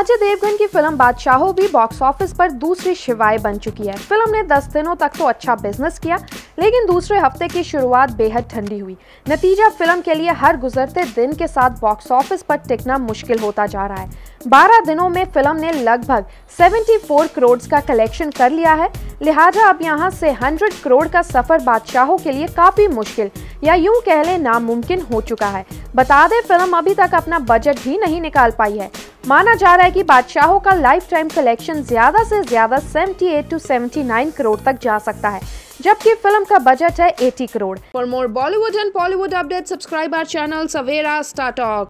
अजय देवगन की फ़िल्म बादशाहो भी box office पर दूसरी शिवाय बन चुकी है। फ़िल्म ने 10 दिनों तक तो अच्छा बिज़नेस किया, लेकिन दूसरे हफ़्ते की शुरुआत बेहद ठंडी हुई। नतीजा फ़िल्म के लिए हर गुजरते दिन के साथ बॉक्स ऑफ़िस पर टिकना मुश्किल होता जा रहा है। 12 दिनों में फ़िल्म ने लगभग 74 करोड़ का कलेक्शन कर लिया है। लिहाजा अब यहाँ से 100 करोड़ का सफ़र बादशाहों के लिए काफ़ी मुश्किल। या यूँ कह ले, नामुमकिन हो चुका है। बता दें, फ़िल्म अभी तक अपना बजट भी नहीं निकाल पाई है। माना जा रहा है कि बादशाहों का लाइफ टाइम कलेक्शन ज़्यादा से ज़्यादा 78 टू 79 करोड़ तक जा सकता है, जबकि फ़िल्म का बजट है 80 crore for more Bollywood and Bollywood update subscribe our channel Savera startup.